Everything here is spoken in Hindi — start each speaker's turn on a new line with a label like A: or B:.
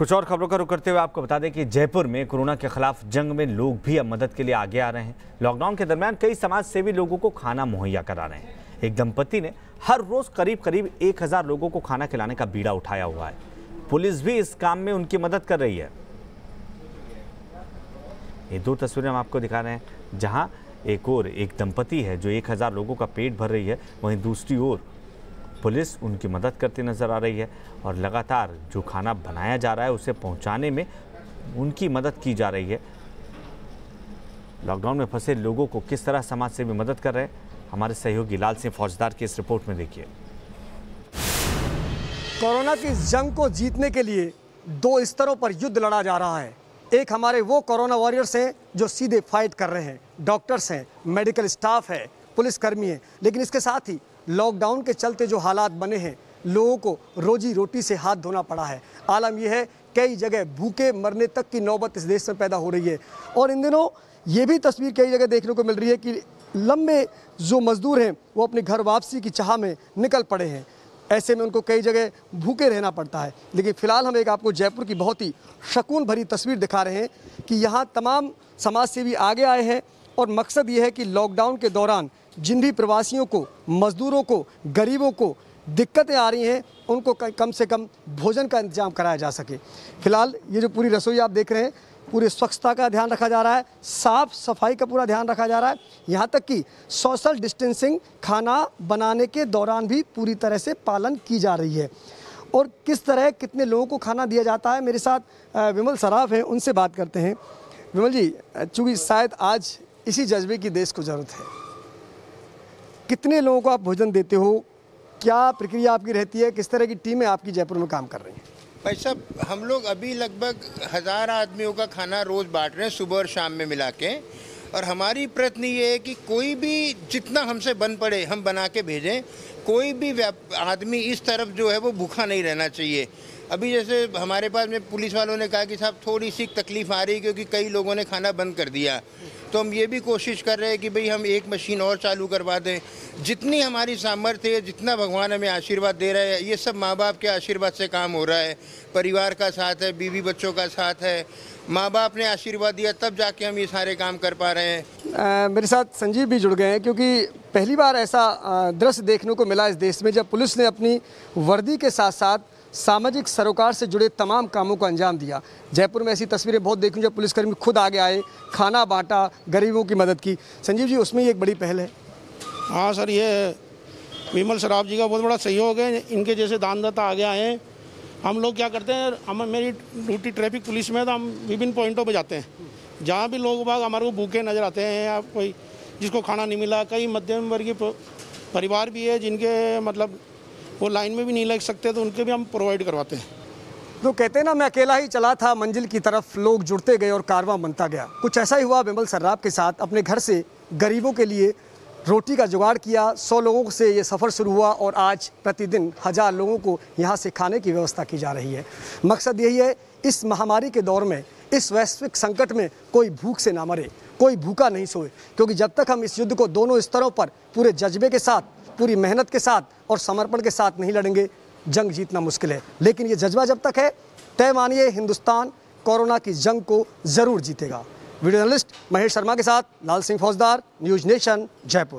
A: कुछ और खबरों का रुख करते हुए आपको बता दें कि जयपुर में कोरोना के खिलाफ जंग में लोग भी अब मदद के लिए आगे आ रहे हैं। लॉकडाउन के दरमियान कई समाज सेवी लोगों को खाना मुहैया करा रहे हैं। एक दंपति ने हर रोज करीब करीब एक हज़ार लोगों को खाना खिलाने का बीड़ा उठाया हुआ है। पुलिस भी इस काम में उनकी मदद कर रही है। ये दो तस्वीरें हम आपको दिखा रहे हैं, जहाँ एक और एक दंपति है जो एक हज़ार लोगों का पेट भर रही है। वहीं दूसरी ओर पुलिस उनकी मदद करती नज़र आ रही है और लगातार जो खाना बनाया जा रहा है उसे पहुँचाने में उनकी मदद की जा रही है। लॉकडाउन में फंसे लोगों को किस तरह समाज सेवी मदद कर रहे हैं? हमारे सहयोगी लाल सिंह फौजदार की इस रिपोर्ट में देखिए।
B: कोरोना की इस जंग को जीतने के लिए दो स्तरों पर युद्ध लड़ा जा रहा है। एक हमारे वो कोरोना वॉरियर्स हैं जो सीधे फाइट कर रहे हैं। डॉक्टर्स हैं, मेडिकल स्टाफ है, पुलिसकर्मी हैं, लेकिन इसके साथ ही लॉकडाउन के चलते जो हालात बने हैं, लोगों को रोजी रोटी से हाथ धोना पड़ा है। आलम यह है, कई जगह भूखे मरने तक की नौबत इस देश में पैदा हो रही है। और इन दिनों ये भी तस्वीर कई जगह देखने को मिल रही है कि लंबे जो मजदूर हैं, वो अपने घर वापसी की चाह में निकल पड़े हैं। ऐसे में उनको कई जगह भूखे रहना पड़ता है। लेकिन फ़िलहाल हम एक आपको जयपुर की बहुत ही शकून भरी तस्वीर दिखा रहे हैं कि यहाँ तमाम समाज आगे आए हैं। और मकसद ये है कि लॉकडाउन के दौरान जिन भी प्रवासियों को, मज़दूरों को, गरीबों को दिक्कतें आ रही हैं, उनको कम से कम भोजन का इंतज़ाम कराया जा सके। फ़िलहाल ये जो पूरी रसोई आप देख रहे हैं, पूरी स्वच्छता का ध्यान रखा जा रहा है, साफ़ सफ़ाई का पूरा ध्यान रखा जा रहा है। यहाँ तक कि सोशल डिस्टेंसिंग, खाना बनाने के दौरान भी पूरी तरह से पालन की जा रही है। और किस तरह कितने लोगों को खाना दिया जाता है, मेरे साथ विमल सराफ हैं, उनसे बात करते हैं। विमल जी चूँकि शायद आज इसी जज्बे की देश को ज़रूरत है। कितने लोगों को आप भोजन देते हो? क्या प्रक्रिया आपकी रहती है? किस तरह की टीमें आपकी जयपुर में काम कर रही हैं?
C: भाई साहब, हम लोग अभी लगभग हज़ार आदमियों का खाना रोज़ बांट रहे हैं, सुबह और शाम में मिला के। और हमारी प्रयत्न ये है कि कोई भी जितना हमसे बन पड़े, हम बना के भेजें। कोई भी आदमी इस तरफ़ जो है, वो भूखा नहीं रहना चाहिए। अभी जैसे हमारे पास में पुलिस वालों ने कहा कि साहब, थोड़ी सी तकलीफ़ आ रही क्योंकि कई लोगों ने खाना बंद कर दिया। तो हम ये भी कोशिश कर रहे हैं कि भाई हम एक मशीन और चालू करवा दें। जितनी हमारी सामर्थ्य है जितना भगवान हमें आशीर्वाद दे रहा है ये सब माँ बाप के आशीर्वाद से काम हो रहा है। परिवार का साथ है बीवी बच्चों का साथ है। माँ बाप ने आशीर्वाद दिया तब जाके हम ये सारे काम कर पा रहे हैं।
B: आ, मेरे साथ संजीव भी जुड़ गए हैं क्योंकि पहली बार ऐसा दृश्य देखने को मिला इस देश में जब पुलिस ने अपनी वर्दी के साथ साथ सामाजिक सरोकार से जुड़े तमाम कामों को अंजाम दिया। जयपुर में ऐसी तस्वीरें बहुत देखूँ जब पुलिसकर्मी खुद आगे आए, खाना बांटा, गरीबों की मदद की। संजीव जी, उसमें ही एक बड़ी पहल है।
D: हाँ सर, ये विमल शराब जी का बहुत बड़ा सहयोग है। इनके जैसे दानदाता आगे आए हैं। हम लोग क्या करते हैं, हम, मेरी ड्यूटी ट्रैफ़िक पुलिस में तो हम विभिन्न पॉइंटों पर जाते हैं। जहाँ भी लोग बाग हमारे को भूखे नज़र आते हैं या कोई जिसको खाना नहीं मिला। कई मध्यम वर्गीय परिवार भी है जिनके मतलब वो लाइन में भी नहीं लग सकते तो उनके भी हम प्रोवाइड करवाते हैं।
B: तो कहते हैं ना, मैं अकेला ही चला था, मंजिल की तरफ़ लोग जुड़ते गए और कारवां बनता गया। कुछ ऐसा ही हुआ बिमल सर्राफ के साथ, अपने घर से गरीबों के लिए रोटी का जुगाड़ किया, सौ लोगों से ये सफ़र शुरू हुआ और आज प्रतिदिन हज़ार लोगों को यहाँ से खाने की व्यवस्था की जा रही है। मकसद यही है, इस महामारी के दौर में, इस वैश्विक संकट में कोई भूख से ना मरे, कोई भूखा नहीं सोए, क्योंकि जब तक हम इस युद्ध को दोनों स्तरों पर पूरे जज्बे के साथ पूरी मेहनत के साथ और समर्पण के साथ नहीं लड़ेंगे। जंग जीतना मुश्किल है। लेकिन ये जज्बा जब तक है, तय मानिए हिंदुस्तान कोरोना की जंग को ज़रूर जीतेगा। वीडियो जर्नलिस्ट महेश शर्मा के साथ लाल सिंह फौजदार, न्यूज़ नेशन, जयपुर।